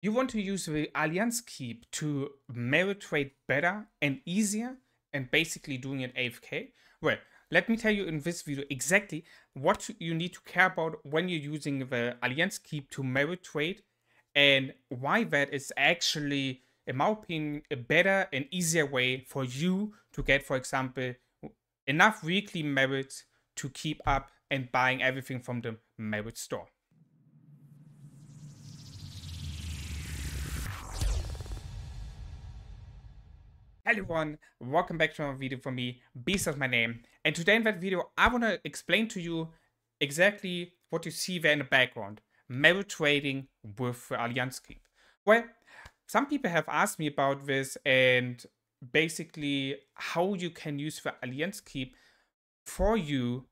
You want to use the Alliance Keep to merit trade better and easier and basically doing it AFK? Well, let me tell you in this video exactly what you need to care about when you're using the Alliance Keep to merit trade and why that is actually, in my opinion, a better and easier way for you to get, for example, enough weekly merits to keep up and buying everything from the merit store. Hello everyone, welcome back to another video from me, Beast is my name. And today in that video, I want to explain to you exactly what you see there in the background. Merit trading with Alliance Keep. Well, some people have asked me about this and basically how you can use the Alliance Keep for you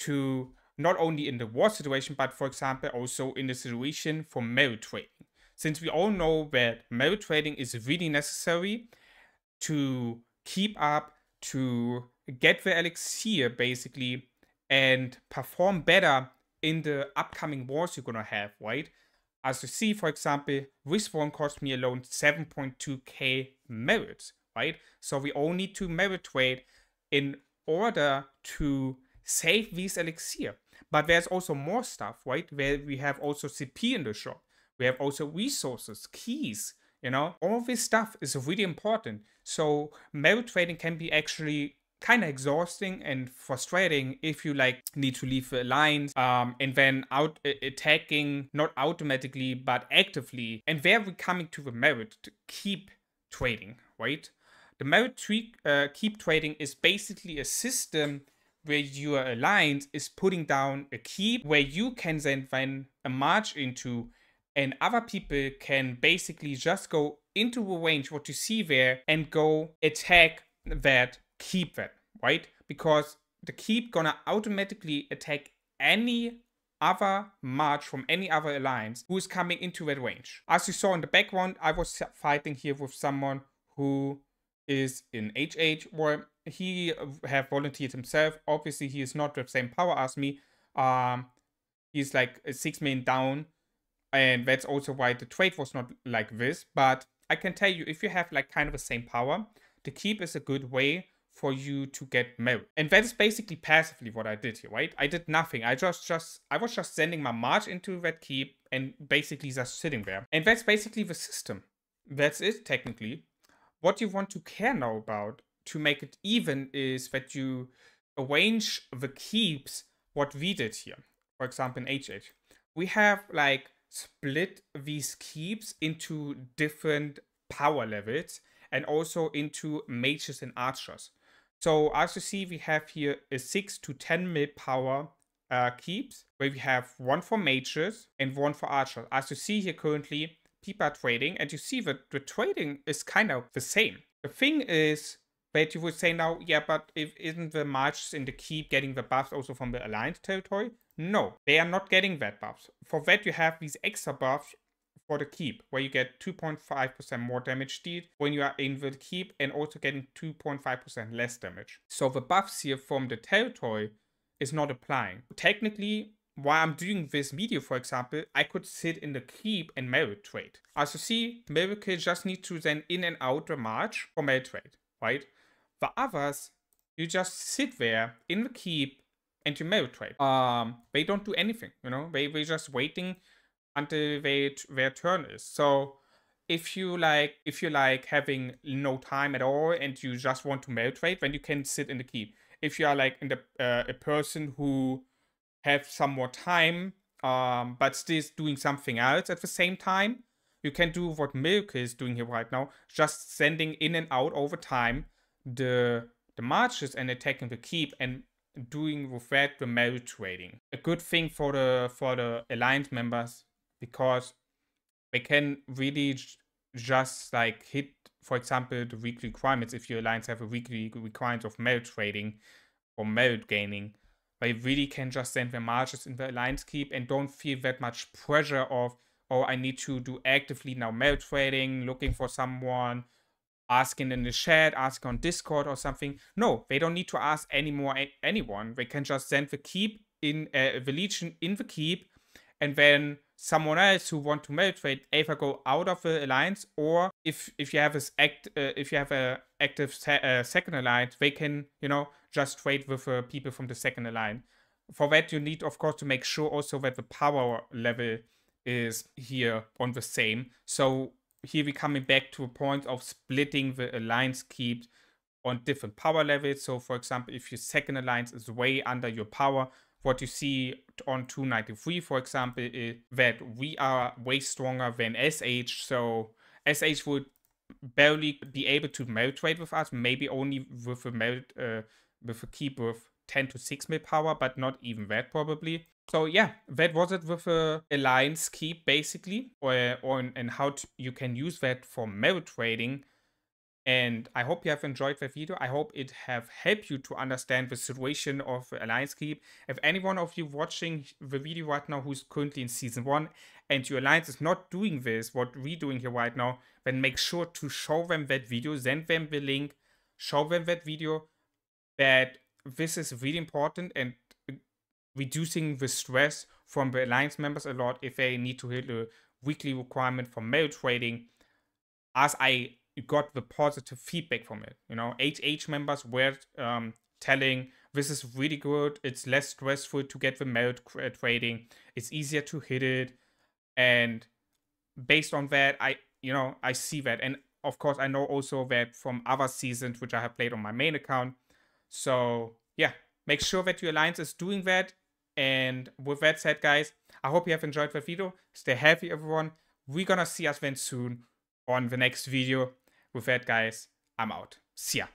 to not only in the war situation, but for example, also in the situation for merit trading. Since we all know that merit trading is really necessary to keep up, to get the elixir basically, and perform better in the upcoming wars you're gonna have, right? As you see, for example, this one cost me alone 7.2k merits, right? So we all need to merit trade in order to save these elixir. But there's also more stuff, right? Where we have also CP in the shop. We have also resources, keys, you know, all this stuff is really important. So merit trading can be actually kind of exhausting and frustrating if you like need to leave the lines um, and then out uh, attacking not automatically but actively. And where we're coming to the merit to keep trading right? The merit tree, uh, keep trading is basically a system where your alliance is putting down a keep where you can then then a march into and other people can basically just go into the range what you see there and go attack that keep that right? Because the keep gonna automatically attack any other march from any other alliance who is coming into that range. As you saw in the background i was fighting here with someone who is in hh where he have volunteered himself. Obviously he is not the same power as me. Um he's like six main down and that's also why the trade was not like this. But i can tell you if you have like kind of the same power the keep is a good way for you to get merit and that is basically passively what i did here right? I did nothing. I just just i was just sending my march into that keep and basically just sitting there. And that's basically the system. That's it technically. What you want to care now about to make it even is that you arrange the keeps what we did here. For example in hh we have like split these keeps into different power levels and also into mages and archers. So as you see, we have here a 6 to 10 mil power uh, keeps, where we have one for mages and one for archers. As you see here currently, people are trading, and you see that the trading is kind of the same. The thing is that you would say now, yeah, but if isn't the marches in the keep getting the buffs also from the alliance territory? No, they are not getting that buffs. For that, you have these extra buffs for the keep, where you get 2.5% more damage dealt when you are in the keep and also getting 2.5% less damage. So the buffs here from the territory is not applying. Technically, while I'm doing this video, for example, I could sit in the keep and merit trade. As you see, Miracle just need to then in and out the march for merit trade, right? The others, you just sit there in the keep and you merit trade. Um, they don't do anything, you know. They they're just waiting until they their turn is. So if you like if you like having no time at all and you just want to merit trade, then you can sit in the keep. If you are like in the uh, a person who have some more time, um, but still doing something else at the same time, you can do what Milk is doing here right now, just sending in and out over time the the marches and attacking the keep and doing with that the merit trading. A good thing for the for the alliance members because they can really just like hit, for example, the weekly requirements. If your alliance have a weekly requirement of merit trading or merit gaining, they really can just send their marches in the alliance keep and don't feel that much pressure of oh I need to do actively now merit trading, looking for someone asking in the chat, ask on Discord or something. No, they don't need to ask anymore anyone. They can just send the keep in uh, the legion in the keep, and then someone else who want to merit trade either go out of the alliance or if if you have a act uh, if you have a active se uh, second alliance they can you know just trade with people from the second alliance for that you need of course to make sure also that the power level is here on the same so here we're coming back to a point of splitting the alliance keep on different power levels so for example if your second alliance is way under your power what you see on 293, for example, is that we are way stronger than SH. So SH would barely be able to merit trade with us, maybe only with a merit uh, with a keep with 10 to 6 mil power, but not even that probably. So yeah, that was it with a alliance keep basically, or, or and how you can use that for merit trading. And I hope you have enjoyed the video. I hope it have helped you to understand the situation of Alliance Keep. If any one of you watching the video right now who's currently in Season 1 and your Alliance is not doing this, what we're doing here right now, then make sure to show them that video, send them the link, show them that video, that this is really important and reducing the stress from the Alliance members a lot if they need to hit the weekly requirement for mail trading. As I got the positive feedback from it. You know, HH members were um, telling this is really good. It's less stressful to get the mail uh, trading. It's easier to hit it, and based on that, I you know I see that, and of course I know also that from other seasons which I have played on my main account. So yeah, make sure that your alliance is doing that. And with that said, guys, I hope you have enjoyed the video. Stay healthy, everyone. We're gonna see us then soon on the next video. With that, guys, I'm out. See ya.